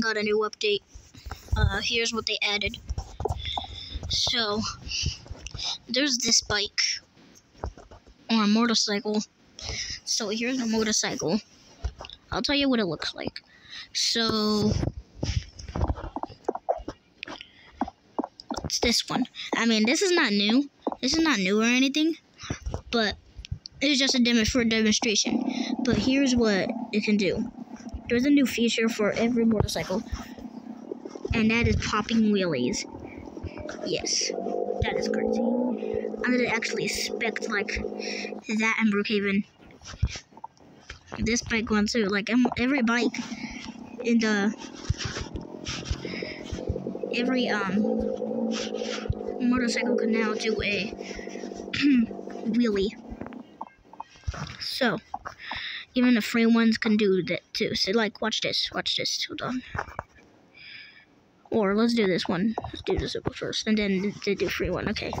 got a new update. Uh, here's what they added. So, there's this bike or a motorcycle. So here's a motorcycle. I'll tell you what it looks like. So, it's this one. I mean, this is not new. This is not new or anything, but it's just a demo for a demonstration. But here's what it can do. There's a new feature for every motorcycle, and that is popping wheelies. Yes, that is crazy. I didn't actually expect like that in Brookhaven. This bike one too. Like every bike in the every um motorcycle can now do a wheelie. So even the free ones can do that too. So like watch this. Watch this. Hold on. Or let's do this one. Let's do this one first, and then the, the free one. Okay.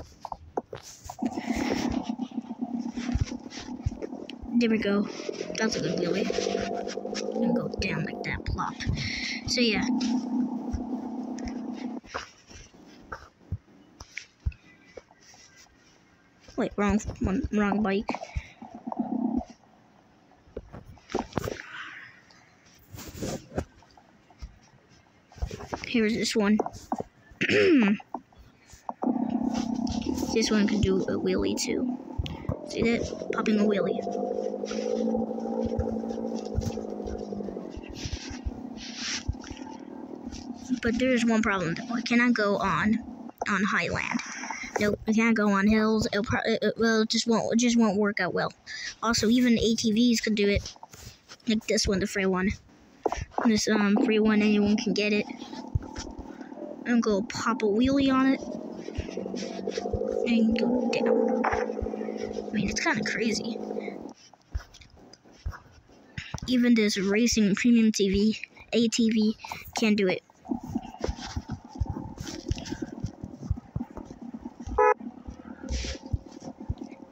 There we go. That's a good wheelie. Eh? And go down like that, plop. So yeah. Wait, wrong one, wrong bike. Here's this one. this one can do a wheelie too. See that? Popping a wheelie. But there's one problem though. I cannot go on on highland. Nope, I can't go on hills. It'll probably it, well, it just won't it just won't work out well. Also, even ATVs could do it, like this one, the free one. This um free one, anyone can get it. I'm gonna pop a wheelie on it and go down. I mean, it's kind of crazy. Even this racing premium TV, ATV, can do it.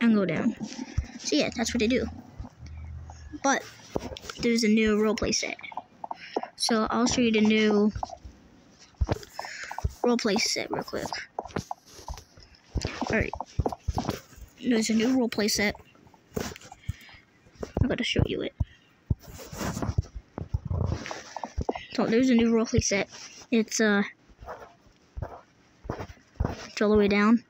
And go down. So yeah, that's what they do. But there's a new roleplay set. So I'll show you the new roleplay set real quick. Alright. There's a new roleplay set. I'm gonna show you it. So there's a new roleplay set. It's uh it's all the way down.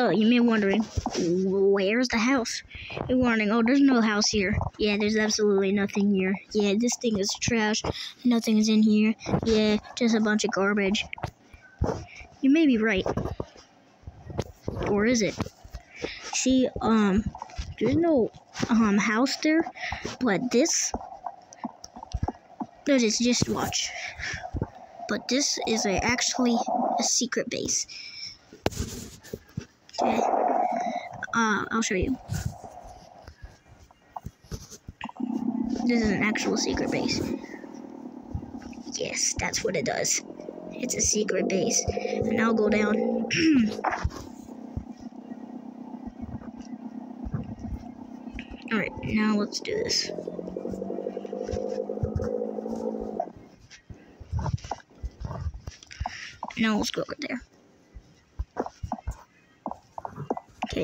So, you may be wondering, where's the house? You're wondering, oh, there's no house here. Yeah, there's absolutely nothing here. Yeah, this thing is trash. Nothing is in here. Yeah, just a bunch of garbage. You may be right. Or is it? See, um, there's no, um, house there, but this, that is just watch. But this is a, actually a secret base. Okay. Uh, I'll show you. This is an actual secret base. Yes, that's what it does. It's a secret base. And I'll go down. Alright, now let's do this. Now let's go over there.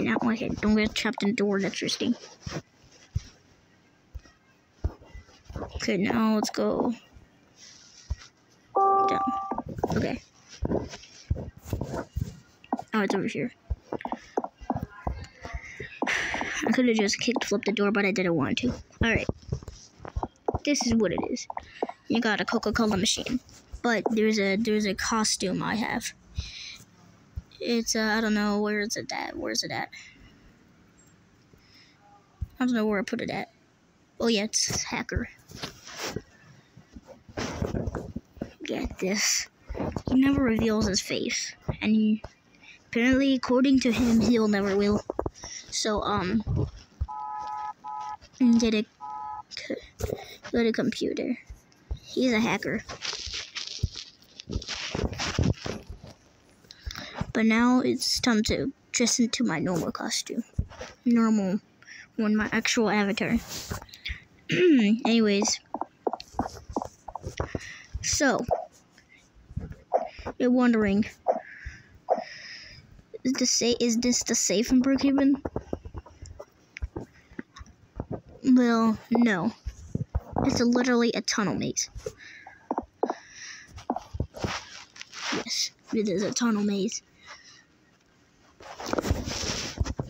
Okay, now okay, don't get trapped in the door, that's interesting. Okay, now let's go down. Okay. Oh, it's over here. I could have just kicked flip the door, but I didn't want to. Alright. This is what it is. You got a Coca-Cola machine. But there's a there's a costume I have. It's, uh, I don't know, where is it at? Where is it at? I don't know where I put it at. Oh, yeah, it's hacker. Get this. He never reveals his face. And he, apparently, according to him, he'll never will. So, um, get a, get a computer. He's a hacker. But now it's time to dress into my normal costume. Normal one, my actual avatar. Anyways. So, you're wondering, is this, sa- is this the safe in Brookhaven? Well, no. It's a, literally a tunnel maze. Yes, it is a tunnel maze.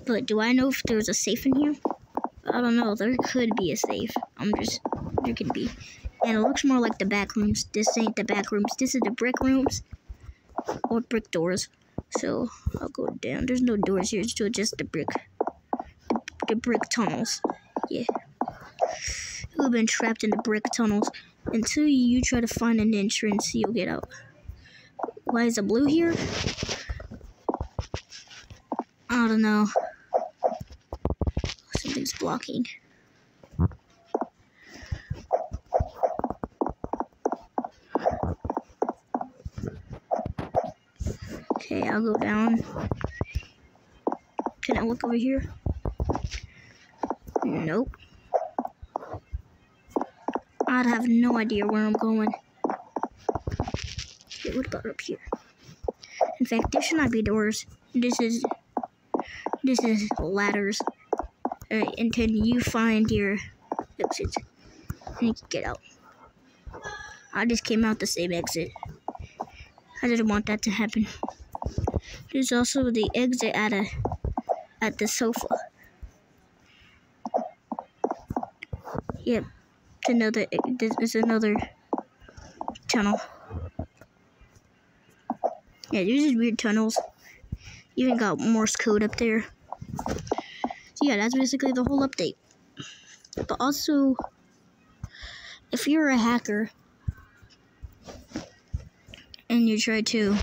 But do I know if there's a safe in here? I don't know. There could be a safe. I'm just, there could be. And it looks more like the back rooms. This ain't the back rooms. This is the brick rooms. Or brick doors. So, I'll go down. There's no doors here. It's just the brick. The, the brick tunnels. Yeah. You've been trapped in the brick tunnels. Until you try to find an entrance, you'll get out. Why is it blue here? I don't know. Okay, I'll go down. Can I look over here? Nope. I'd have no idea where I'm going. What about up here? In fact, this should not be doors. This is this is ladders. Alright, until you find your exit. And you can get out. I just came out the same exit. I didn't want that to happen. There's also the exit at a at the sofa. Yep, it's another. This is another tunnel. Yeah, there's these weird tunnels. Even got Morse code up there. So yeah, that's basically the whole update. But also, if you're a hacker and you try to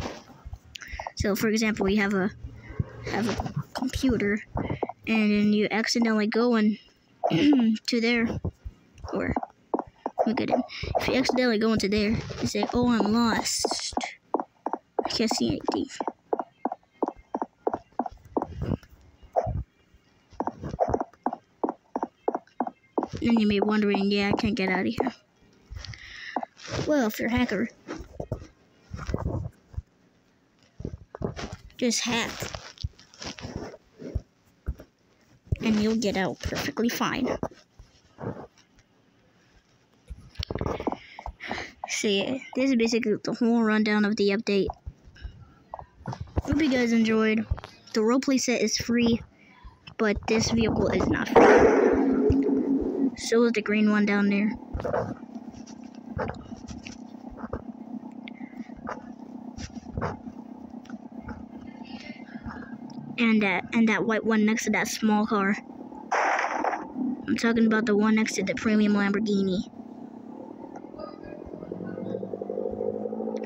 so for example, you have a have a computer and then you accidentally go in to there or at it. If you accidentally go into there, you say, Oh I'm lost. I can't see anything. And you may be wondering, yeah, I can't get out of here. Well, if you're a hacker, Just hack. And you'll get out perfectly fine. So yeah, this is basically the whole rundown of the update. Hope you guys enjoyed. The roleplay set is free, but this vehicle is not free. So is the green one down there. and that and that white one next to that small car. I'm talking about the one next to the premium Lamborghini.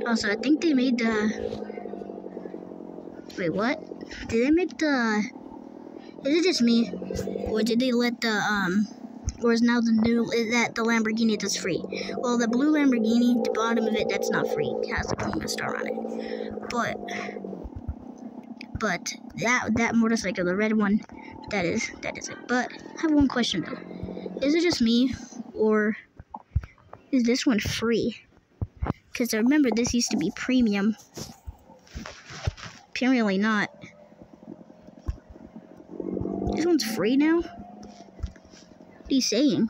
Also, I think they made the. Wait, what? Did they make the? Is it just me, or did they let the um? Or is now the new that the Lamborghini that's free? Well, the blue Lamborghini, the bottom of it, that's not free. It has a Puma star on it, but but that that motorcycle, the red one, that is that is it. But I have one question though: Is it just me, or is this one free? Because I remember this used to be premium. Apparently not. This one's free now? Are saying?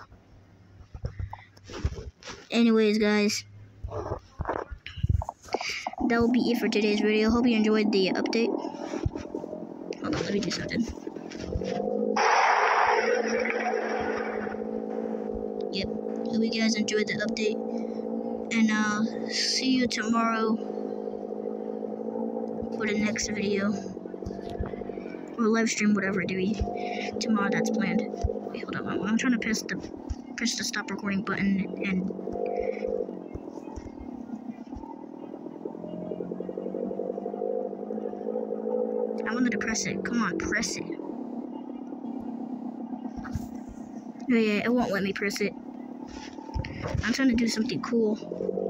Anyways, guys. That will be it for today's video. Hope you enjoyed the update. Hold on, let me do something. Yep. Hope you guys enjoyed the update. And uh see you tomorrow for the next video. Or live stream, whatever do we tomorrow that's planned. Hold on. I'm, I'm trying to press the press the stop recording button and I wanted to press it. Come on, press it. Oh yeah, it won't let me press it. I'm trying to do something cool.